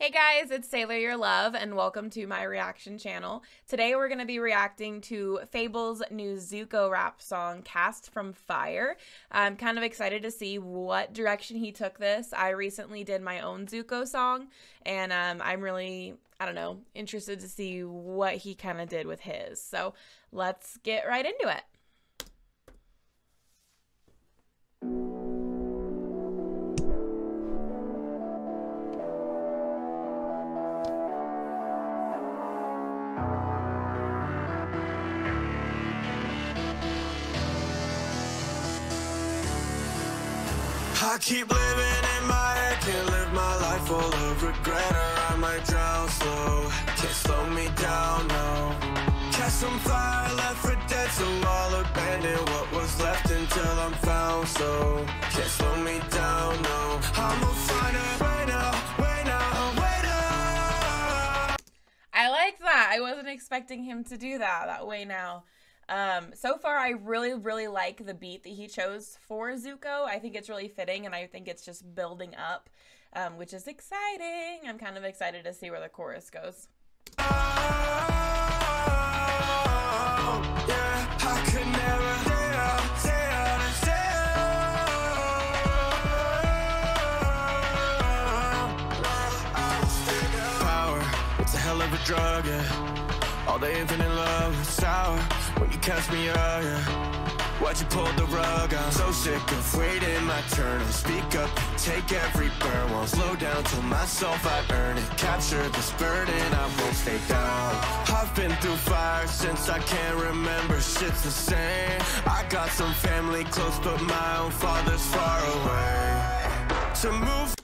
Hey guys, it's SailorUrLove, and welcome to my reaction channel. Today we're going to be reacting to FabvL's new Zuko rap song, Cast from Fire. I'm kind of excited to see what direction he took this. I recently did my own Zuko song, and um, I'm really, I don't know, interested to see what he kind of did with his. So let's get right into it. I keep living in my head, can't live my life full of regret or I might drown slow. Can't slow me down, no. Catch some fire, left for dead, so I'll abandon what was left until I'm found. So can't slow me down, no. Find a now, way now, now. I like that. I wasn't expecting him to do that that way now. Um, so far, I really, really like the beat that he chose for Zuko. I think it's really fitting, and I think it's just building up, um, which is exciting. I'm kind of excited to see where the chorus goes. Drug, yeah. All the infinite love sour when you catch me out, yeah. Why'd you pull the rug? I'm so sick of waiting my turn to speak up. Take every burn, won't slow down till myself I earn it. Capture this burden, I won't stay down. I've been through fire since I can't remember. Shit's the same. I got some family close, but my own father's far away. To move.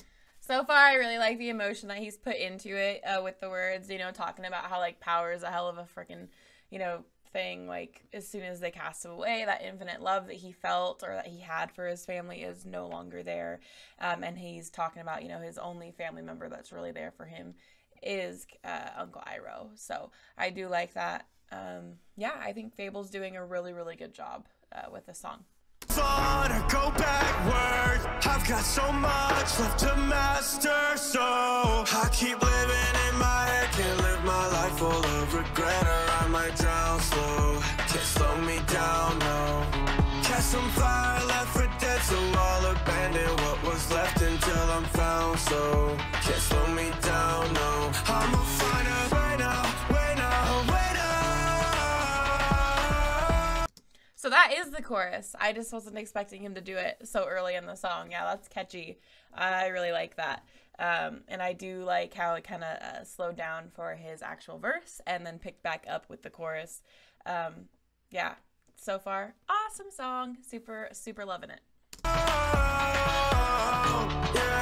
So far, I really like the emotion that he's put into it uh, with the words, you know, talking about how like power is a hell of a freaking, you know, thing like as soon as they cast him away that infinite love that he felt or that he had for his family is no longer there. Um, and he's talking about you know his only family member that's really there for him is uh, uncle iroh so i do like that. Um, yeah i think FabvL's doing a really really good job uh, with the song on or go backwards I've got so much left to master So I keep living in my head. Can't live my life full of regret Or I might drown slow Can't slow me down, no. Catch some fire left for dead So I'll abandon what was left Until I'm found So the chorus. I just wasn't expecting him to do it so early in the song. Yeah, that's catchy. I really like that. Um, and I do like how it kind of uh, slowed down for his actual verse and then picked back up with the chorus. Um, yeah, so far, awesome song. Super, super loving it. Oh, yeah,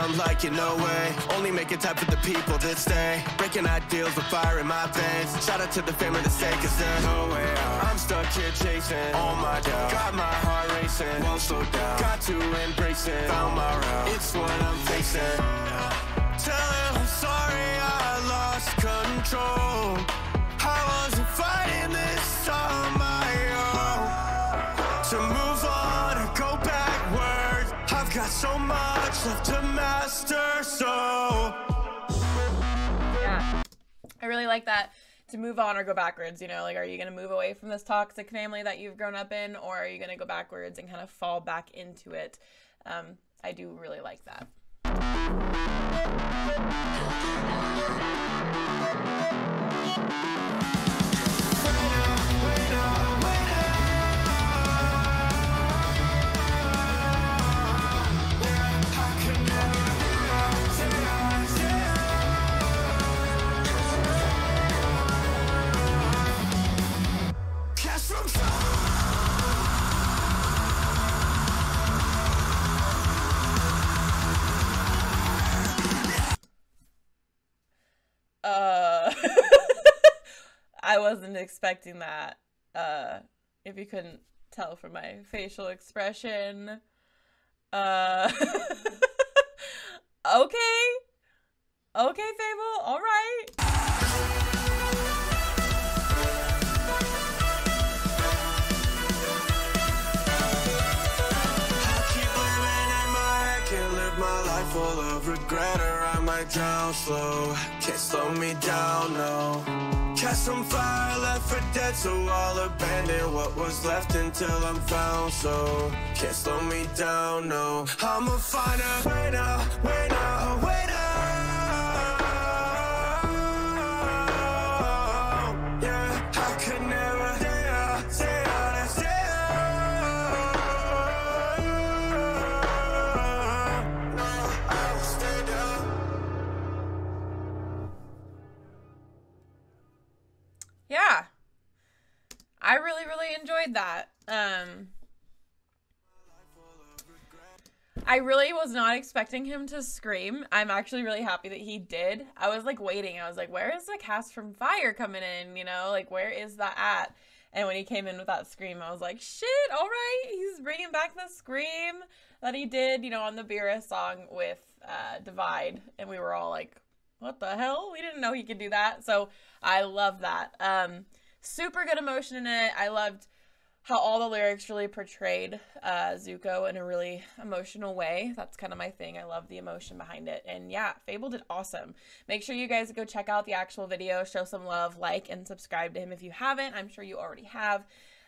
don't like you, no way. Only making time for the people that stay. Breaking ideals with fire in my veins. Shout out to the family that stay, cause there's no way out. I'm stuck here chasing all my doubt. Got my heart racing, won't slow down. Got to embrace it, found my route. It's what I'm facing. Got so much left to master. So Yeah, I really like that. To move on or go backwards, you know, like, are you going to move away from this toxic family that you've grown up in, or are you going to go backwards and kind of fall back into it? Um, I do really like that. Cast I wasn't expecting that. Uh, if you couldn't tell from my facial expression. Uh, okay. Okay, FabvL. All right. Regret or I might drown slow. Can't slow me down, no. Catch some fire, left for dead, so I'll abandon what was left until I'm found. So can't slow me down, no. I'ma find a way now, way now. Enjoyed that. Um, I really was not expecting him to scream. I'm actually really happy that he did. I was like waiting. I was like, where is the cast from Fire coming in? You know, like where is that at? And when he came in with that scream, I was like, shit, all right. He's bringing back the scream that he did, you know, on the Bira song with uh, Divide. And we were all like, what the hell? We didn't know he could do that. So I love that. Um, super good emotion in it. I loved how all the lyrics really portrayed uh, Zuko in a really emotional way. That's kind of my thing. I love the emotion behind it. And yeah, FabvL did awesome. Make sure you guys go check out the actual video, show some love, like, and subscribe to him if you haven't. I'm sure you already have.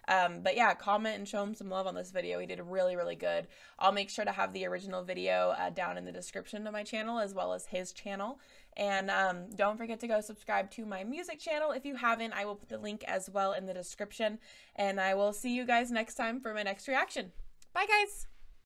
Um, but yeah, comment and show him some love on this video. He did really, really good. I'll make sure to have the original video uh, down in the description of my channel as well as his channel. And um, don't forget to go subscribe to my music channel. If you haven't, I will put the link as well in the description. And I will see you guys next time for my next reaction. Bye, guys.